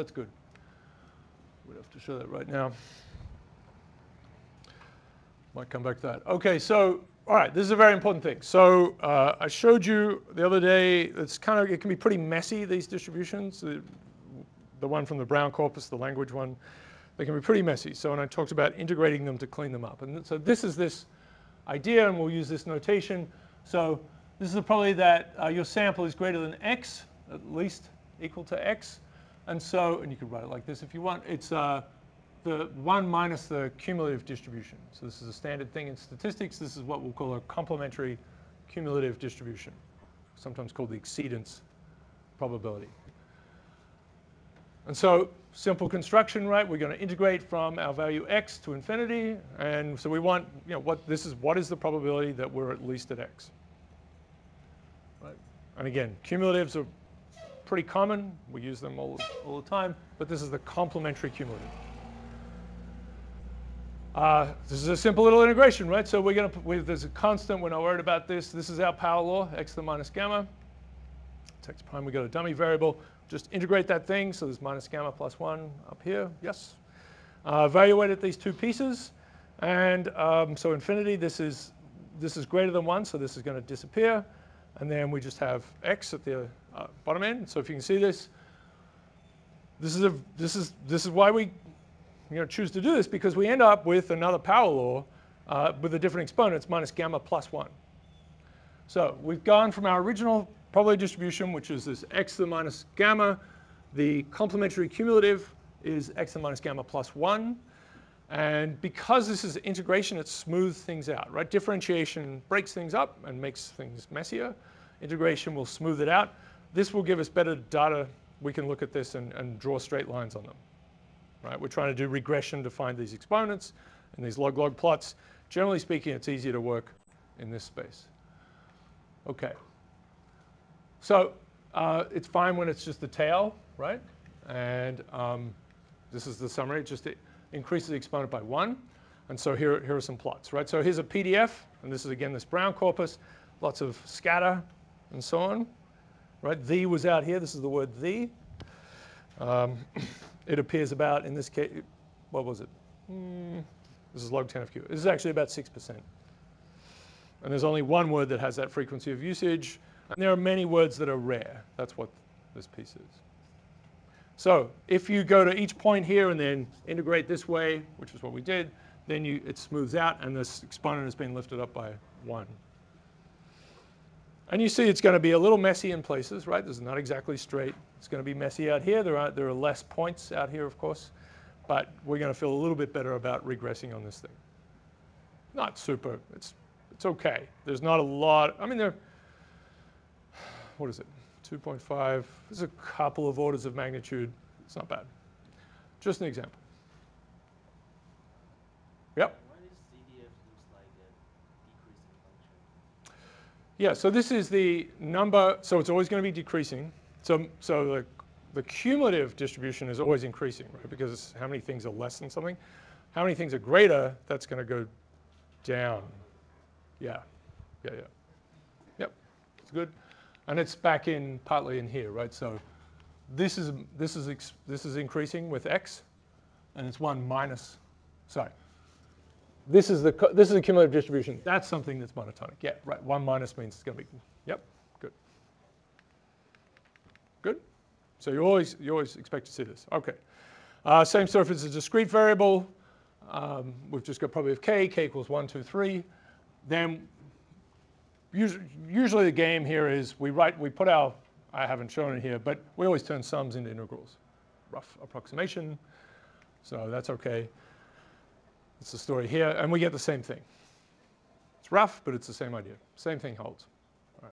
That's good. We'd have to show that right now. Might come back to that. Okay, so all right, this is a very important thing. So uh, I showed you the other day. It's kind of it can be pretty messy these distributions. The, the one from the Brown corpus, the language one, they can be pretty messy. So when I talked about integrating them to clean them up, and so this is this idea, and we'll use this notation. So this is probably that uh, your sample is greater than x, at least equal to x. And so, and you could write it like this if you want, it's uh, the 1 minus the cumulative distribution. So this is a standard thing in statistics. This is what we'll call a complementary cumulative distribution, sometimes called the exceedance probability. And so simple construction, right? We're going to integrate from our value x to infinity. And so we want, you know, what this is, what is the probability that we're at least at x? Right? And again, cumulatives are pretty common. We use them all, all the time. But this is the complementary cumulative. Uh, this is a simple little integration, right? So we're going to, there's a constant, we're not worried about this. This is our power law, x to the minus gamma. X prime, we got a dummy variable. Just integrate that thing, so there's minus gamma plus 1 up here, yes. Uh, evaluate at these two pieces. And um, so infinity, this is, this is greater than 1, so this is going to disappear. And then we just have x at the uh, bottom end. So if you can see this, this is, a, this is, this is why we you know, choose to do this, because we end up with another power law uh, with a different exponents, minus gamma plus 1. So we've gone from our original probability distribution, which is this x to the minus gamma. The complementary cumulative is x to the minus gamma plus 1. And because this is integration, it smooths things out, right? Differentiation breaks things up and makes things messier. Integration will smooth it out. This will give us better data. We can look at this and, and draw straight lines on them, right? We're trying to do regression to find these exponents and these log-log plots. Generally speaking, it's easier to work in this space. Okay. So uh, it's fine when it's just the tail, right? And um, this is the summary. It just increases the exponent by one. And so here, here are some plots, right? So here's a PDF, and this is again this brown corpus, lots of scatter and so on, right? The was out here. This is the word the. Um, it appears about, in this case, what was it? Mm, this is log 10 of q. This is actually about 6%. And there's only one word that has that frequency of usage. And there are many words that are rare. That's what this piece is. So if you go to each point here and then integrate this way, which is what we did, then you, it smooths out and this exponent has been lifted up by 1. And you see it's going to be a little messy in places, right? This is not exactly straight. It's going to be messy out here. There are, there are less points out here, of course. But we're going to feel a little bit better about regressing on this thing. Not super. It's, it's OK. There's not a lot. I mean, there what is it, 2.5. There's a couple of orders of magnitude. It's not bad. Just an example. Yep. Yeah, so this is the number, so it's always going to be decreasing. So, so the, the cumulative distribution is always increasing, right? Because how many things are less than something? How many things are greater, that's going to go down. Yeah, yeah, yeah. Yep, it's good and it's back in partly in here, right? So this is this is this is increasing with x, and it's one minus. Sorry. This is the this is a cumulative distribution. That's something that's monotonic. Yeah, right. One minus means it's going to be. Yep. Good. Good. So you always you always expect to see this. Okay. Uh, same surface as a discrete variable. Um, we've just got probability of k. k equals one, two, three. Then usually the game here is we write, we put our, I haven't shown it here, but we always turn sums into integrals. Rough approximation, so that's okay. It's the story here, and we get the same thing. It's rough, but it's the same idea. Same thing holds.